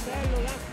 bello là.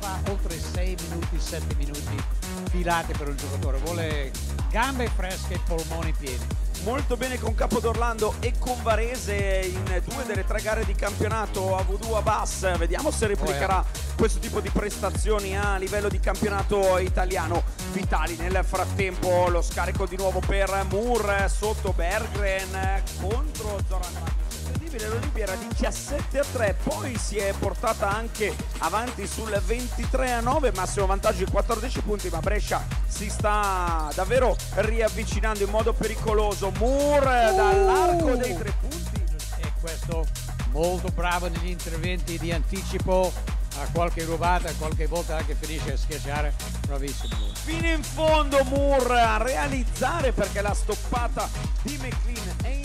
fa oltre 6 minuti, 7 minuti filate per un giocatore, vuole gambe fresche e polmoni pieni molto bene con Capodorlando e con Varese in due delle tre gare di campionato a Voodoo a Bass. Vediamo se replicherà oh, eh. questo tipo di prestazioni a livello di campionato italiano. Vitali nel frattempo lo scarico di nuovo per Moore sotto Bergren contro Zoran Ragnar disponibile l'Olimpia era 17 a 3, poi si è portata anche avanti sul 23 a 9, massimo vantaggio di 14 punti, ma Brescia si sta davvero riavvicinando in modo pericoloso. Moore uh! dall'arco dei tre punti. E questo molto bravo negli interventi di anticipo a qualche rubata, qualche volta anche finisce a schiacciare, bravissimo. Fino in fondo Moore a realizzare perché la stoppata di McLean è in...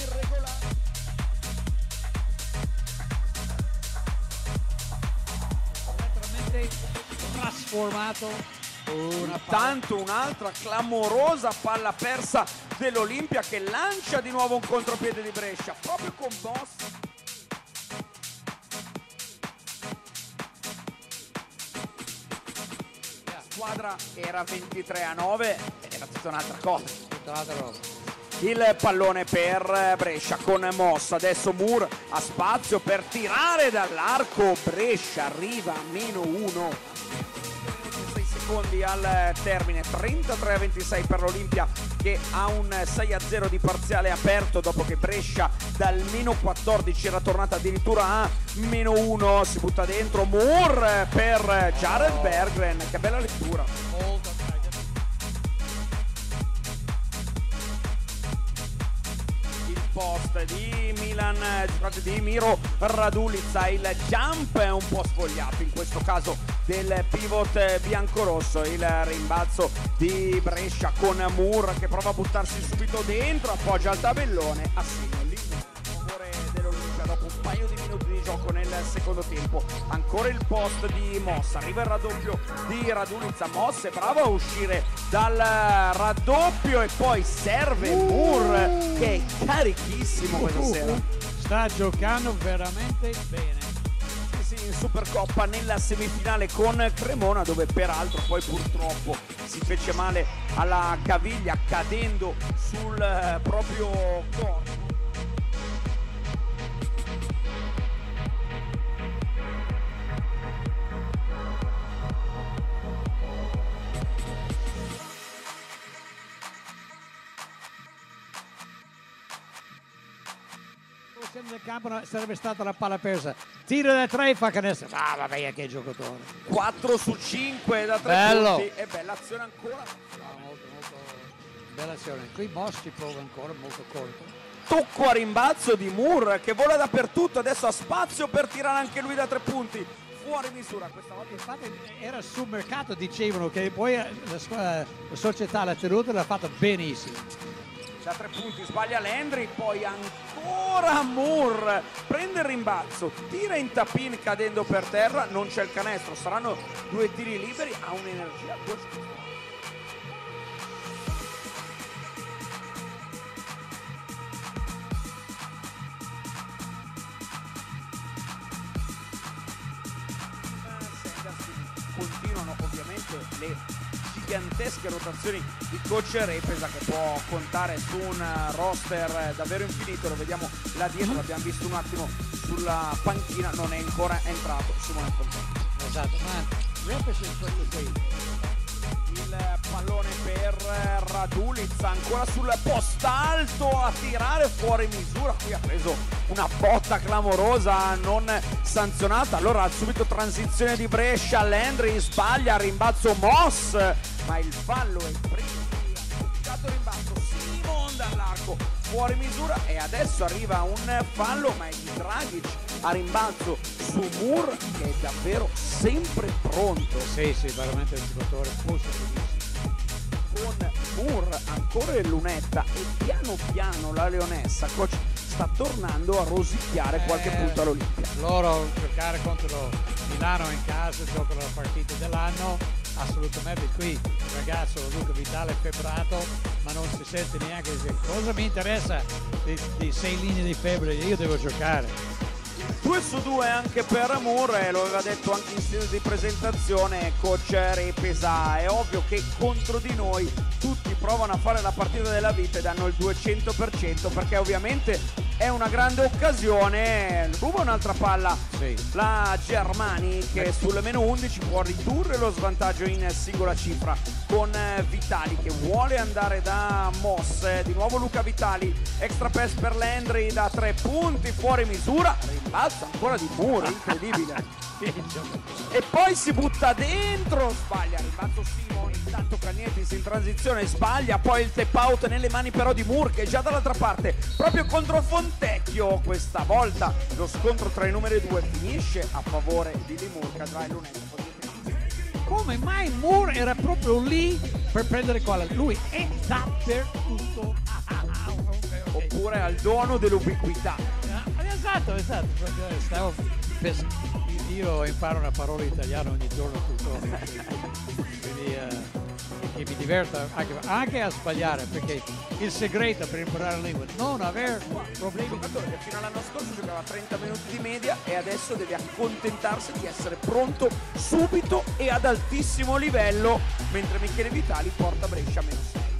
trasformato. Intanto un'altra clamorosa palla persa dell'Olimpia che lancia di nuovo un contropiede di Brescia, proprio con Boss. La squadra era 23 a 9, era tutta un'altra cosa. Tutta un'altra roba. Il pallone per Brescia con Mossa, adesso Moore ha spazio per tirare dall'arco, Brescia arriva a meno 1. 6 secondi al termine, 33 a 26 per l'Olimpia che ha un 6 a 0 di parziale aperto dopo che Brescia dal meno 14 era tornata addirittura a meno 1, si butta dentro Moore per Jared Berggren, che bella lettura. Post di Milan eh, di Miro Radulizza il jump è un po' sfogliato in questo caso del pivot biancorosso il rimbalzo di Brescia con Moore che prova a buttarsi subito dentro appoggia al tabellone assegna dopo un paio di minuti di gioco nel secondo tempo ancora il post di Mossa arriva il raddoppio di Radulizza. Mossa è bravo a uscire dal raddoppio e poi serve Moore che è carichissimo questa Uh, sera. Sta giocando veramente bene. In Supercoppa nella semifinale con Cremona dove peraltro poi purtroppo si fece male alla caviglia cadendo sul eh, proprio corpo Del campo sarebbe stata la palla persa. Tiro da tre fa canestro. Ah, vabbè, che giocatore. 4 su 5 da 3 Bello. punti e bella azione ancora No, molto, molto bella azione. Qui Moss ci prova ancora, molto corto. tocco a rimbalzo di Moore che vola dappertutto adesso ha spazio per tirare anche lui da tre punti fuori misura questa volta Infatti era sul mercato, dicevano che poi la, la società l'ha tenuta e l'ha fatta benissimo. Da tre punti sbaglia Landry poi ancora Moore prende il rimbalzo tira in tapin cadendo per terra non c'è il canestro saranno due tiri liberi ha un'energia così. Sanders continuano ovviamente le gigantesche rotazioni di coach Repesa che può contare su un roster davvero infinito lo vediamo là dietro l'abbiamo visto un attimo sulla panchina non è ancora entrato Simone Fontana Esatto, ma Repes è questo qui. il pallone per Radulizza ancora sul post alto a tirare fuori misura. Qui ha preso una botta clamorosa non sanzionata. Allora subito transizione di Brescia. Landry sbaglia rimbalzo Moss ma il fallo è preso complicato rimbalzo Simon dall'arco fuori misura. E adesso arriva un fallo ma è di Dragic a rimbalzo su Moore che è davvero sempre pronto. Sì, sì, veramente un giocatore positivo. con Moore ancora in lunetta e piano piano la leonessa coach sta tornando a rosicchiare qualche Eh, punto all'Olimpia. Loro giocare contro Milano in casa, giocano la partita dell'anno, assolutamente qui. Il ragazzo Luca Vitale è febbrato, ma non si sente neanche cosa mi interessa di, di sei linee di febbre, io devo giocare. 2 su 2 anche per Moore, lo aveva detto anche in stile di presentazione coach Repesa. È ovvio che contro di noi tutti provano a fare la partita della vita e danno il 200% perché ovviamente è una grande occasione. Ruba un'altra palla. Sì. la Germani che sul meno 11 può ridurre lo svantaggio in singola cifra con eh, Vitali che vuole andare da Moss. Di nuovo Luca Vitali extra pass per Landry da tre punti fuori misura. Rimbalza ancora di Moore incredibile e poi si butta dentro, sbaglia, rimbalzo Simon, intanto Cagnetis in transizione sbaglia, poi il tap out nelle mani però di Moore che è già dall'altra parte, proprio contro Fontecchio, questa volta. Lo scontro tra i numeri due finisce a favore di Limur che andrà in lunetta come mai Moore era proprio lì per prendere quella lui è dappertutto oppure al dono dell'ubiquità. Esatto esatto stavo pes- io imparo una parola italiana ogni giorno tuttora quindi uh, che mi diverta anche, anche, a sbagliare perché il segreto per imparare la lingua non avere problemi. Che fino all'anno scorso giocava 30 minuti di media e adesso deve accontentarsi di essere pronto subito e ad altissimo livello mentre Michele Vitali porta Brescia a meno 6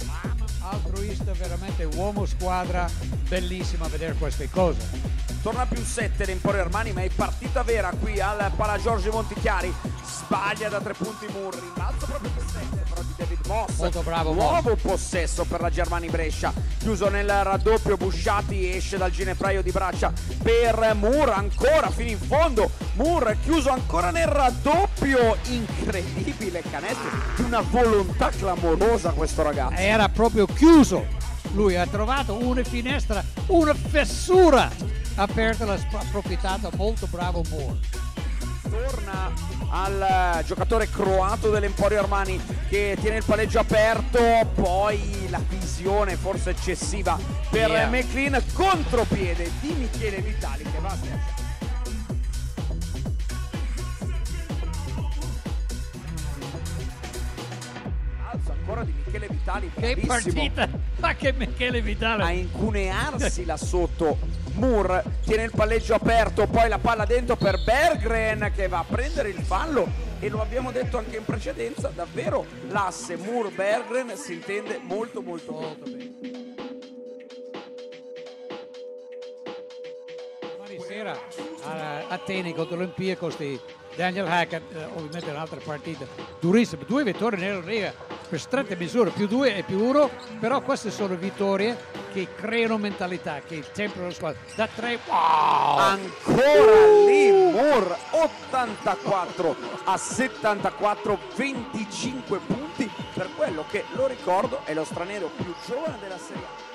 altruista veramente uomo squadra bellissimo a vedere queste cose. Torna più 7 l'Emporio Armani ma è partita vera qui al Pala Giorgio Montichiari. Sbaglia da tre punti Murri rimbalzo proprio di 7 però di David Moss. Molto bravo nuovo Moss. possesso per la Germani Brescia. Chiuso nel raddoppio Busciati esce dal ginepraio di braccia per Moore ancora fino in fondo. Moore chiuso ancora nel raddoppio. Incredibile canestro di una volontà clamorosa questo ragazzo. Era proprio chiuso. Lui ha trovato una finestra una fessura aperta la proprietà molto bravo Moore. Torna al giocatore croato dell'Emporio Armani che tiene il palleggio aperto poi la visione forse eccessiva per yeah. McLean contropiede di Michele Vitali che va a schiacciare ancora di Michele Vitali che partita! Ma che Michele Vitali a incunearsi là sotto. Moore tiene il palleggio aperto, poi la palla dentro per Berggren che va a prendere il fallo. E lo abbiamo detto anche in precedenza, davvero l'asse Moore-Berggren si intende molto molto molto bene. Domani sera a Atene contro l'Olympiacos di Daniel Hackett, eh, ovviamente un'altra partita durissima, due vittorie nella Lega per strette misure, più due e più uno, però queste sono vittorie che creano mentalità, che temprano la squadra. Da tre, wow! Ancora lì Moore, 84 a 74, 25 punti per quello che, lo ricordo, è lo straniero più giovane della Serie.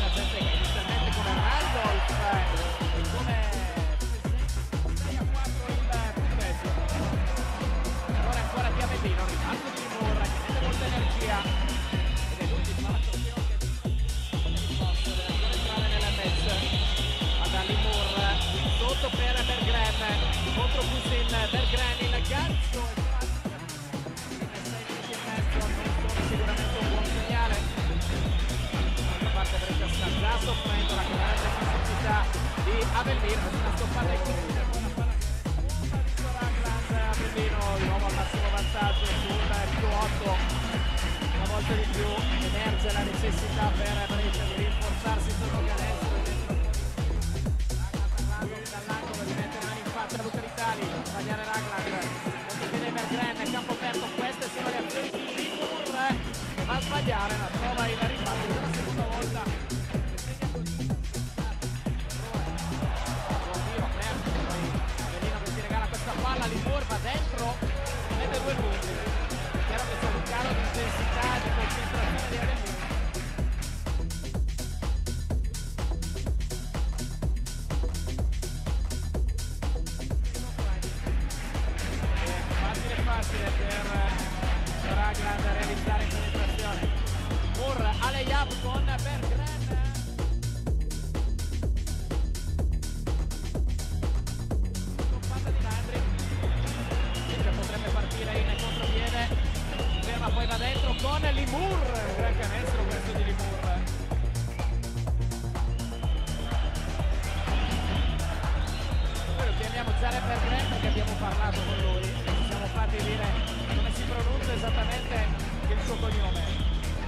pronuncia esattamente il suo cognome.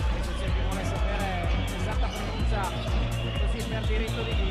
Invece c'è chi vuole sapere l'esatta pronuncia così per diritto di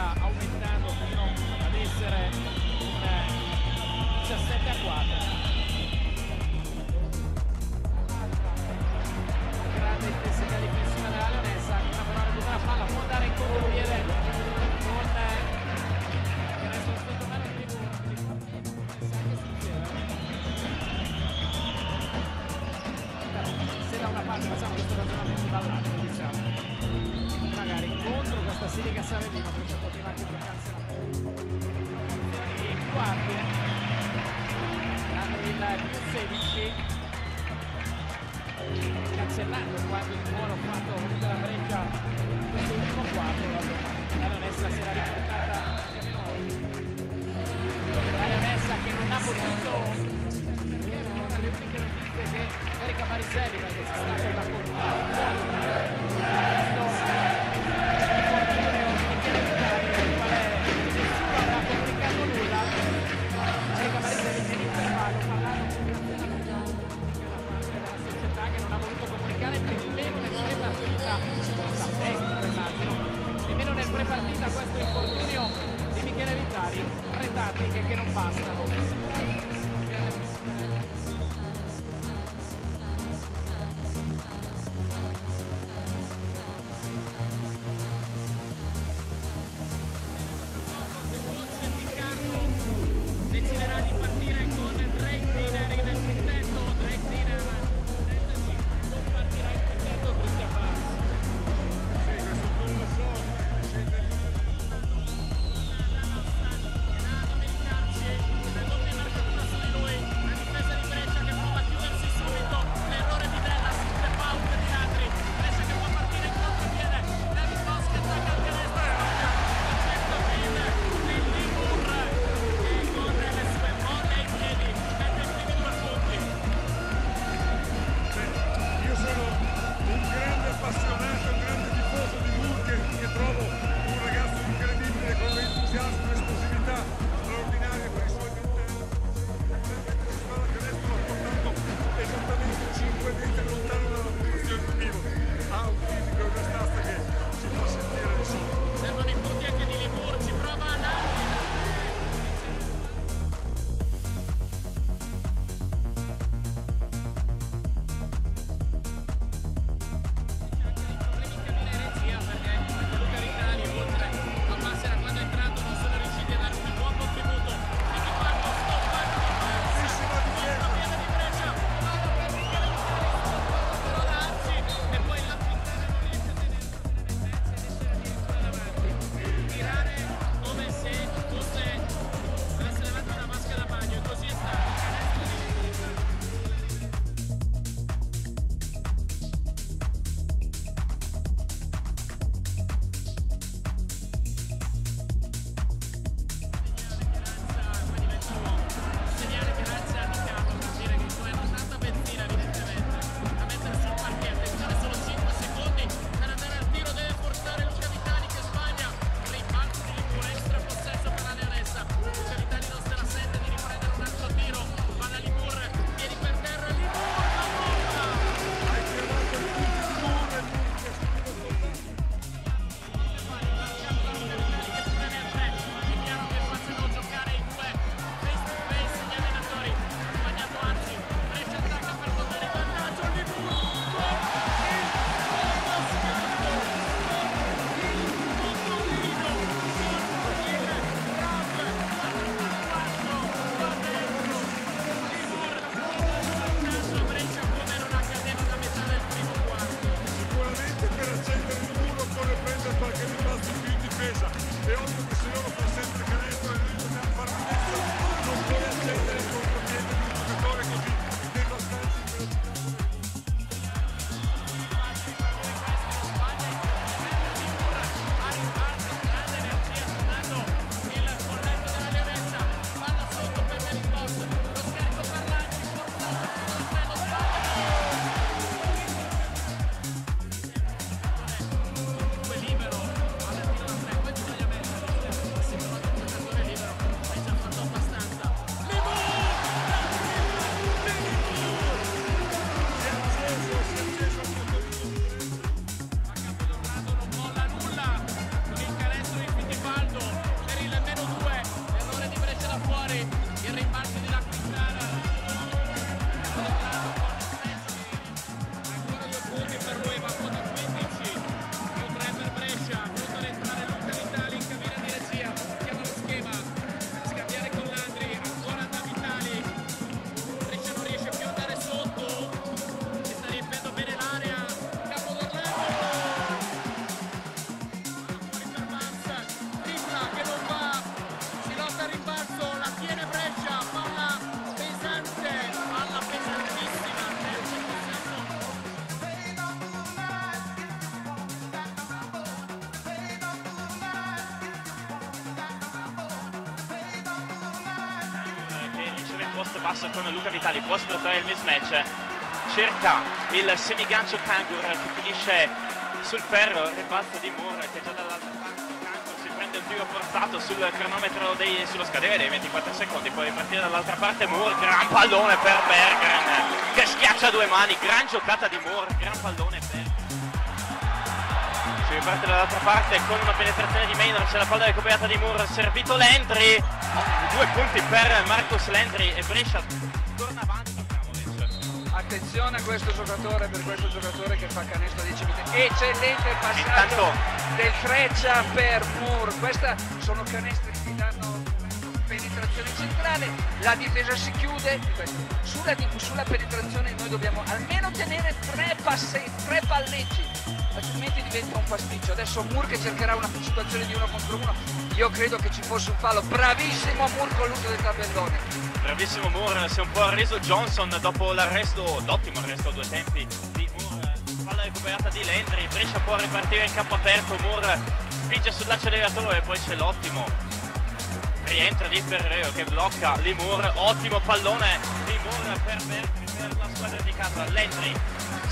stia aumentando fino ad essere un eh, 17 a 4 hospital. Basso con Luca Vitali, può sfruttare il mismatch, cerca il semigancio Kangur che finisce sul ferro, il rimbalzo di Moore che già dall'altra parte Kangur si prende il tiro portato sul cronometro dei, sullo scadere dei 24 secondi, poi ripartire dall'altra parte Moore, gran pallone per Bergren che schiaccia due mani, gran giocata di Moore, gran pallone per si riparte dall'altra parte con una penetrazione di Maynard, c'è la palla recuperata di Moore, servito Landry, due punti per Marcus Landry e Brescia torna avanti. Attenzione a questo giocatore, per questo giocatore che fa canestro a 10 minuti. Eccellente passaggio Intanto- del Freccia per Moore. Questa sono canestri che danno penetrazione centrale, la difesa si chiude. Sulla, sulla penetrazione noi dobbiamo almeno tenere tre, passe, tre palleggi, altrimenti diventa un pasticcio. Adesso Moore che cercherà una situazione di uno contro uno. Io credo che ci fosse un fallo. Bravissimo Moore con l'uso del tabellone. Bravissimo Moore, si è un po' arreso Johnson dopo l'arresto, l'ottimo arresto a due tempi di Moore. Palla recuperata di Landry, Brescia può ripartire in campo aperto, Moore spinge sull'acceleratore e poi c'è l'ottimo. Rientra di Ferreo che blocca Limur, ottimo pallone di Moore per per la squadra di casa. Landry,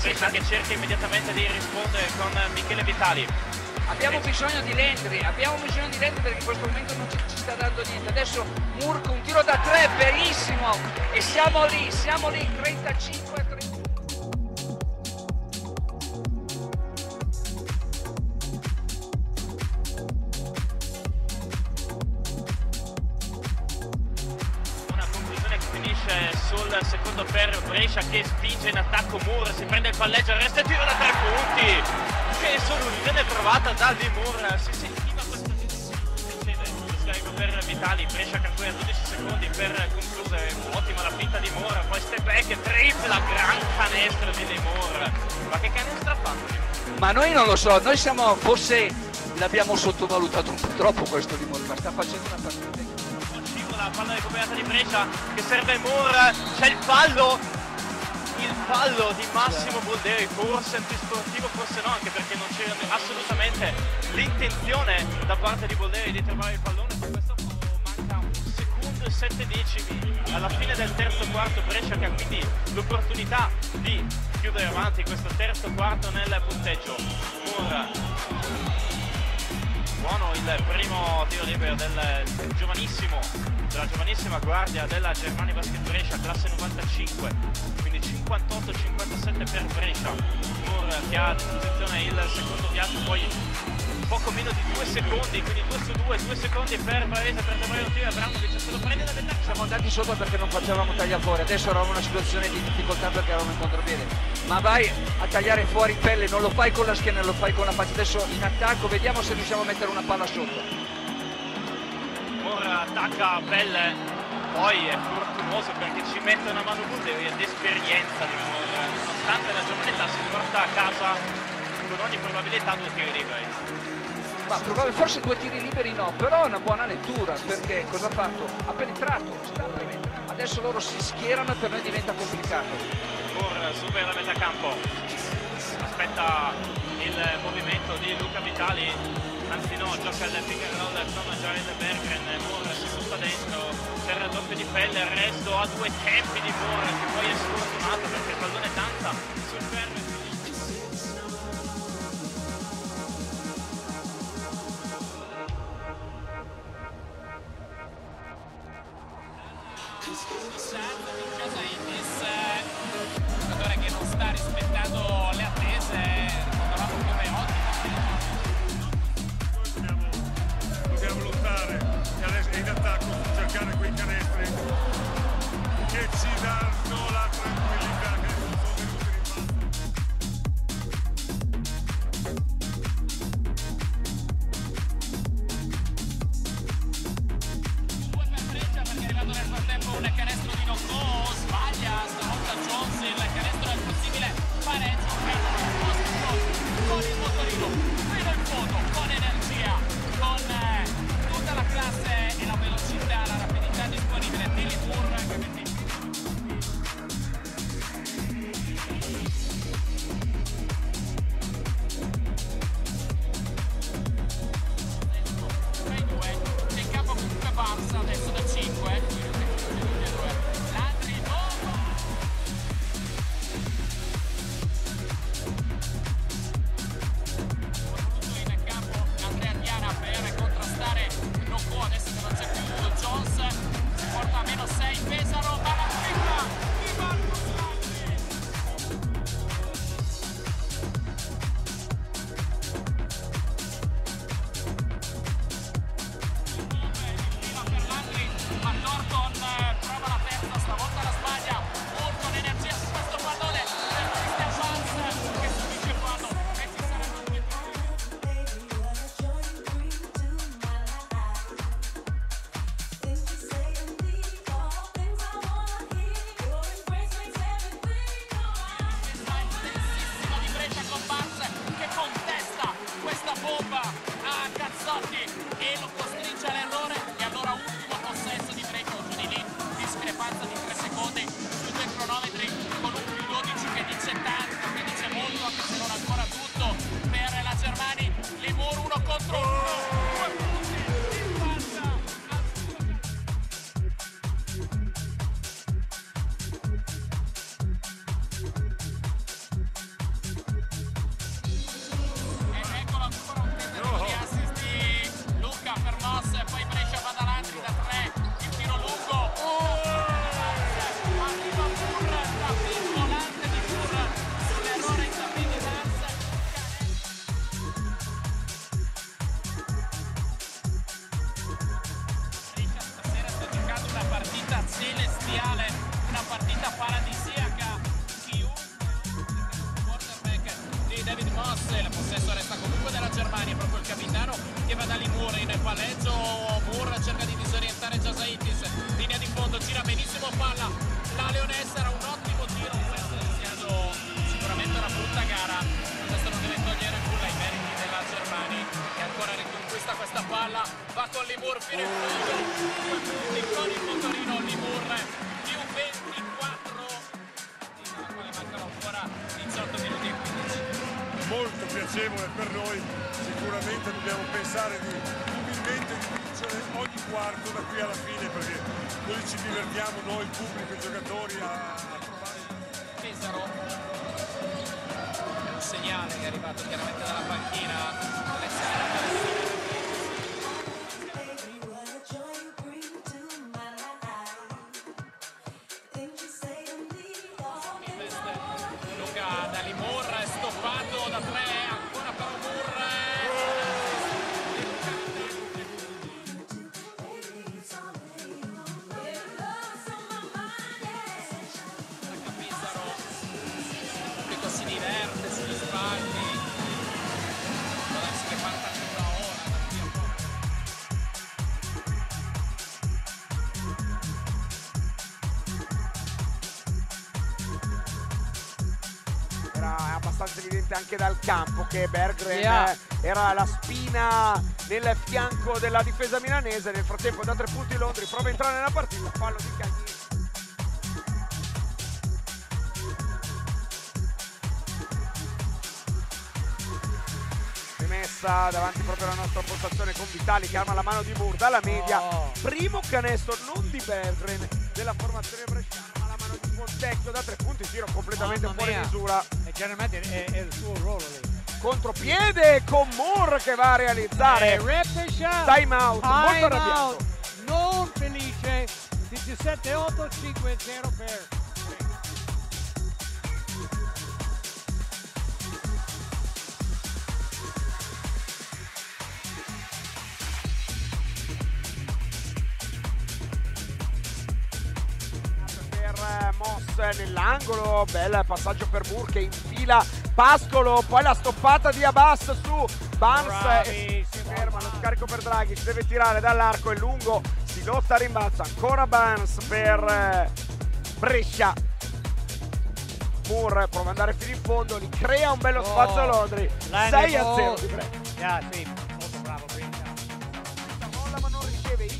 Brescia che cerca immediatamente di rispondere con Michele Vitali abbiamo bisogno di Lendri, abbiamo bisogno di Lendri perché in questo momento non ci, ci sta dando niente. Adesso Murco, un tiro da tre, bellissimo! E siamo lì, siamo lì, 35 35. Finisce sul secondo ferro Brescia che spinge in attacco Moore, si prende il palleggio, resta il tiro da tre punti. Che soluzione trovata da Di Moore, si sentiva questa. Scarico per Vitali, Brescia calcola 12 secondi per concludere. Ottima la finta di Moore, poi step back, tripla, gran canestro di Di Moore. Ma che canestro ha fatto? Ma noi non lo so, noi siamo, forse l'abbiamo sottovalutato un po' troppo questo di Moore, ma sta facendo una partita. Palla recuperata di Brescia che serve Moore, c'è il fallo, il fallo di Massimo Bolderi, forse antisportivo, forse no, anche perché non c'era assolutamente l'intenzione da parte di Bolderi di trovare il pallone, su questo manca un secondo e sette decimi alla fine del terzo quarto Brescia che ha quindi l'opportunità di chiudere avanti questo terzo quarto nel punteggio. Moore Buono il primo tiro libero del giovanissimo, della giovanissima guardia della Germania Basket Brescia, classe 95, quindi 58-57 per Brescia. Moore che ha a disposizione il secondo piatto, poi poco meno di due secondi, quindi 2 su 2, 2 secondi per Varese, per Debraio tiro, Abramovic se lo prende da vent'anni. Siamo andati sopra perché non facevamo taglia fuori, adesso eravamo in una situazione di difficoltà perché eravamo in contropiede. Ma vai a tagliare fuori pelle, non lo fai con la schiena, lo fai con la faccia. Adesso in attacco, vediamo se riusciamo a mettere una palla sotto. Moore attacca Belle, poi è fortunoso perché ci mette una mano Bulleri ed esperienza di Moore, nonostante la giovane età si porta a casa con ogni probabilità due tiri liberi. Ma probab- forse due tiri liberi no, però è una buona lettura perché cosa ha fatto? Ha penetrato. Adesso loro si schierano e per noi diventa complicato. Moore supera la metà campo, aspetta il movimento di Luca Vitali, anzi no, gioca il pick and roll con Jared Bergren, Moore si butta dentro, c'è il raddoppio di il resto a due tempi di Moore che poi è sfortunato perché il pallone danza Jasaitis, linea di fondo, gira benissimo palla, la Leonessa era un ottimo tiro, questo è iniziato sicuramente una brutta gara, questo non deve togliere nulla ai meriti della Germania che ancora riconquista questa palla, va con Limur fino in fondo, due punti con il motorino Limur, più 24, alla quale mancano ancora 18 minuti e 15. molto piacevole per noi, sicuramente dobbiamo pensare di umilmente di vincere ogni quarto da qui alla fine perché così ci divertiamo noi, il pubblico, i giocatori a, a trovare Pesaro. È un segnale che è arrivato chiaramente dalla panchina abbastanza evidente anche dal campo che Berggren Yeah. era la spina nel fianco della difesa milanese. Nel frattempo da tre punti Londri prova a entrare nella partita, fallo di Cagni. Rimessa davanti proprio alla nostra postazione con Vitali che arma la mano di Moore dalla media. Oh. Primo canestro non di Berggren della formazione bresciana, ma la mano di Fontecchio da tre punti, tiro completamente Mamma fuori mia. misura. Chiaramente è, è il suo ruolo lì. contropiede con Moore che va a realizzare E Repesha. time out molto Time arrabbiato out. Non felice. 17-8, 5-0 per. per nell'angolo bel passaggio per che infila Pascolo poi la stoppata di Abbas su Barnes e si ferma lo scarico per Draghi deve tirare dall'arco è lungo si lotta a rimbalzo ancora Barnes per eh, Brescia. Moore prova ad andare fino in fondo li crea un bello spazio a Londri. Line 6 a ball. 0 di Brescia Yeah, sì,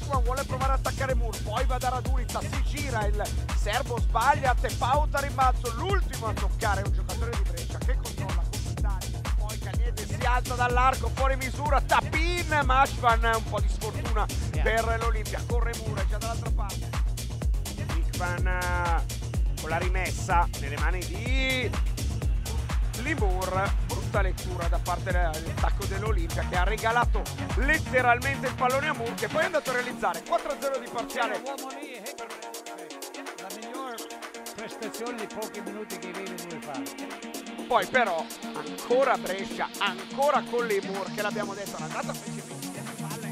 Iquan vuole provare ad attaccare Moore poi va da Radulita si gira il serbo sbaglia tepauta rimbalzo l'ultimo a toccare è un giocatore di Brescia che controlla con Vitali poi Cagnete si alza dall'arco fuori misura tapin Mashvan un po' di sfortuna per l'Olimpia corre Moore già dall'altra parte. Iquan eh, con la rimessa nelle mani di Limur, brutta lettura da parte dell'attacco dell'Olimpia che ha regalato letteralmente il pallone a Moore che poi è andato a realizzare 4-0 di parziale. È la miglior prestazione di pochi minuti che vive due fa. Poi però ancora Brescia, ancora con Limur che l'abbiamo detto, è andata fece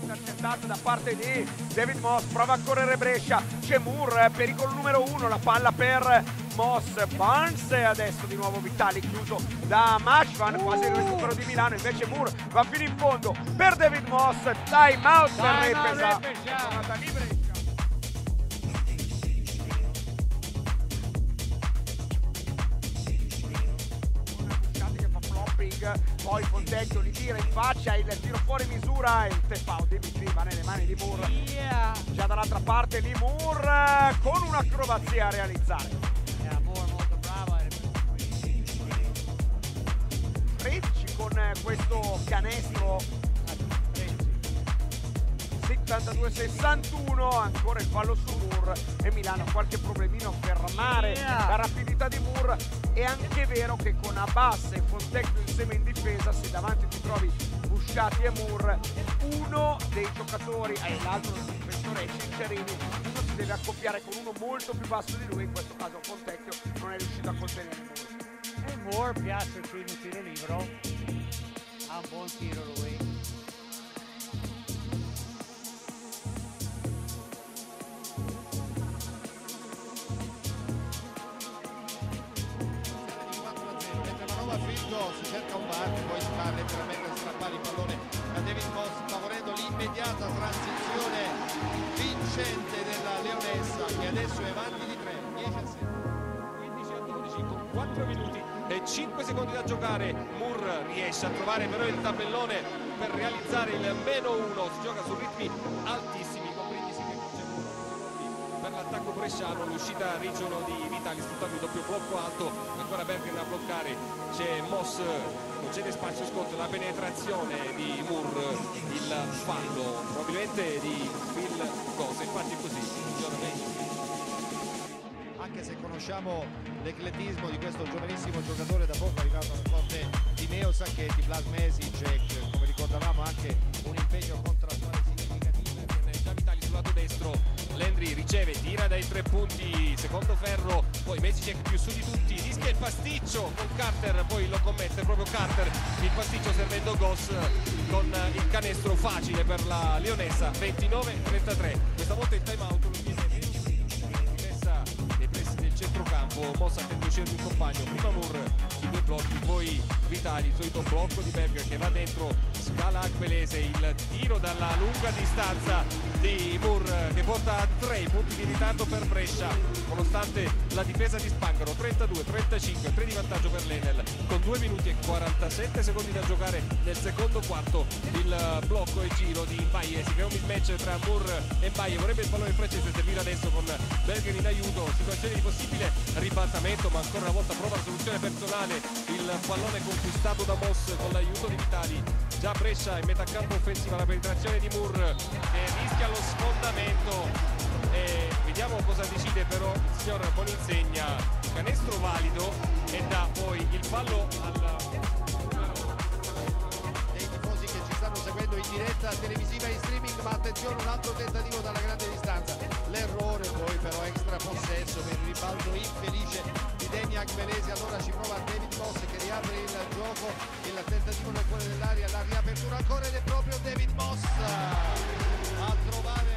intercettata da parte di David Moss, prova a correre Brescia, c'è Moore, pericolo numero uno, la palla per Moss, Barnes e adesso di nuovo Vitali chiuso da Mashvan, quasi il recupero di Milano, invece Moore va fino in fondo per David Moss, time out per Repesa, poi Fontecchio li tira in faccia, il tiro fuori misura, il tap out di Mitri va nelle mani di Moore. Yeah. Già dall'altra parte lì Moore con un'acrobazia a realizzare. Questo canestro 72-61, ancora il fallo su Moore e Milano ha qualche problemino a fermare Yeah. la rapidità di Moore. È anche vero che con Abbas e Fontecchio insieme in difesa, se davanti ti trovi Busciati e Moore, uno dei giocatori, e l'altro il difensore è Ciccerini, uno si deve accoppiare con uno molto più basso di lui, in questo caso Fontecchio non è riuscito a contenere Moore. E Moore piace il primo tiro libero. Lui. Mentre manovra fin questo si cerca un VAR poi si va letteralmente a strappare il pallone a David Moss favorendo l'immediata transizione vincente della Leonessa che adesso è avanti di 3 10 a 7 15 a 12 con 4 minuti e 5 secondi da giocare. Moore riesce a trovare però il tabellone per realizzare il meno 1 si gioca su ritmi altissimi con Brindisi che secondi per l'attacco bresciano. L'uscita a Rigiono di Vitali sfruttando il doppio blocco alto. Ancora Berger a bloccare. C'è Moss concede spazio Scott. La penetrazione di Moore il fallo probabilmente di Phil Goss infatti così funziona meglio anche se conosciamo l'ecletismo di questo giovanissimo giocatore da poco arrivato alla corte di Neo Sacchetti, Vlad Mesic, come ricordavamo anche un impegno contrattuale significativo. Già Vitali sul lato destro, Landry riceve, tira dai tre punti, secondo ferro, poi Mesic più su di tutti, rischia il pasticcio con Carter, poi lo commette proprio Carter, il pasticcio servendo Goss con il canestro facile per la Leonessa, 29-33, questa volta il time out centrocampo, mossa per uscire il compagno, prima Moore i due blocchi, poi Vitali, il solito blocco di Berger che va dentro, scala Acquelese, il tiro dalla lunga distanza di Moore che porta 3 punti di ritardo per Brescia, nonostante la difesa di Spangaro, 32-35, 3 di vantaggio per l'Enel, con 2 minuti e 47 secondi da giocare nel secondo quarto, il blocco e giro di Mbaye, si crea un mismatch tra Moore e Mbaye, vorrebbe il pallone francese servire adesso con Berger in aiuto, situazione di possibile ribaltamento, ma ancora una volta prova soluzione personale, il pallone conquistato da Moss con l'aiuto di Vitali, già Brescia in metà campo offensiva, la penetrazione di Moore che rischia lo sfondamento e vediamo cosa decide però il signor Boninsegna, canestro valido e dà poi il fallo al dei tifosi che ci stanno seguendo in diretta televisiva in streaming ma attenzione un altro tentativo dalla grande distanza. L'errore poi però extra possesso per il ribalto infelice di Deniak Velesi allora ci prova David Moss che riapre il gioco. Il tentativo nel cuore dell'aria la riapertura ancora ed è proprio David Moss a trovare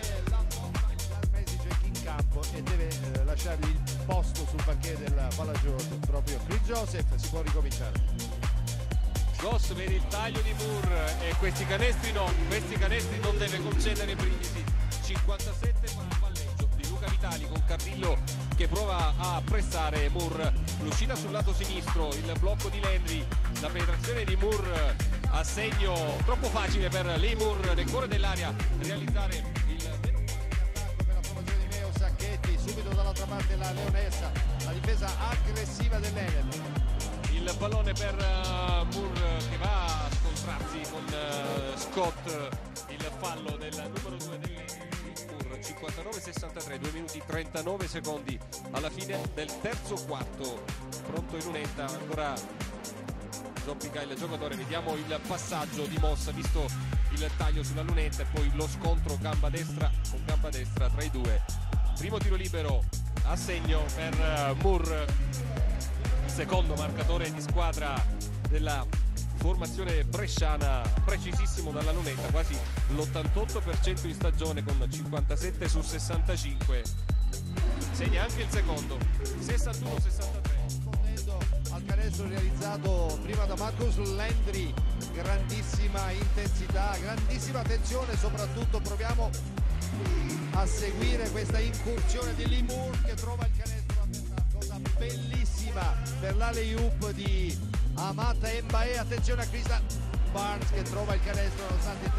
campo e deve eh, lasciargli il posto sul parquet della palla gioco proprio Chris Joseph si può ricominciare. Goss vede il taglio di Moore e questi canestri no, questi canestri non deve concedere Brindisi. 57 con il palleggio di Luca Vitali con Carrillo che prova a pressare Moore. L'uscita sul lato sinistro il blocco di Landry la penetrazione di Moore a segno troppo facile per Lee Moore nel cuore dell'area realizzare parte la Leonessa la difesa aggressiva dell'Enel il pallone per eh, Moore che va a scontrarsi con eh, Scott il fallo del numero 2 del Moore 59-63 2 minuti 39 secondi alla fine del terzo quarto pronto in lunetta ancora zoppica il giocatore. Vediamo il passaggio di Mossa visto il taglio sulla lunetta e poi lo scontro gamba destra con gamba destra tra i due. Primo tiro libero a segno per eh, Moore secondo marcatore di squadra della formazione bresciana precisissimo dalla lunetta quasi l'88% in stagione con 57 su 65 segna anche il secondo 61-63 rispondendo al canestro realizzato prima da Marcus Landry grandissima intensità grandissima tensione soprattutto proviamo a seguire questa incursione di Moore che trova il canestro a terra cosa bellissima per l'alley oop di Amata Mbae attenzione a Krista Barnes che trova il canestro nonostante il